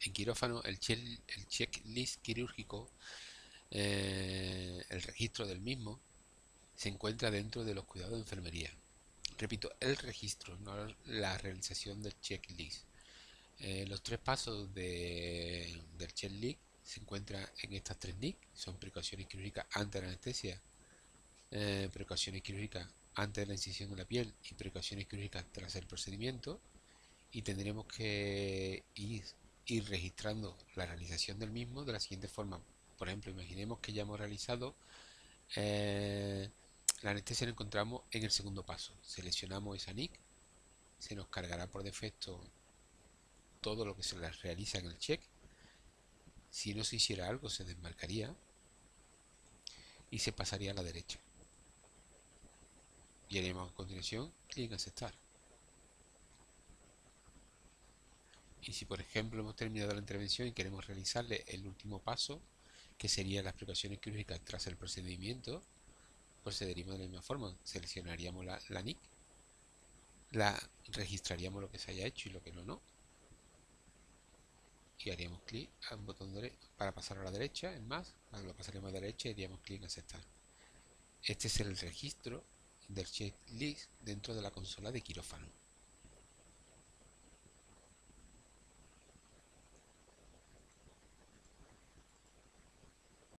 En quirófano, el, el checklist quirúrgico, eh, el registro del mismo, se encuentra dentro de los cuidados de enfermería. Repito, el registro, no la realización del checklist. Eh, los tres pasos de, del checklist se encuentran en estas tres NIC, son precauciones quirúrgicas antes de la anestesia, eh, precauciones quirúrgicas antes de la incisión de la piel y precauciones quirúrgicas tras el procedimiento y tendremos que ir, ir registrando la realización del mismo de la siguiente forma. Por ejemplo, imaginemos que ya hemos realizado eh, la anestesia la encontramos en el segundo paso. Seleccionamos esa NIC, se nos cargará por defecto todo lo que se realiza en el check. Si no se hiciera algo, se desmarcaría y se pasaría a la derecha. Y haríamos a continuación clic en aceptar. Y si por ejemplo hemos terminado la intervención y queremos realizarle el último paso, que sería las precauciones quirúrgicas tras el procedimiento, procederíamos de la misma forma. Seleccionaríamos la, NIC, la registraríamos lo que se haya hecho y lo que no, no. Y haríamos clic al botón para pasar a la derecha, en más, lo pasaríamos a la derecha y haríamos clic en aceptar. Este es el registro del checklist dentro de la consola de quirófano.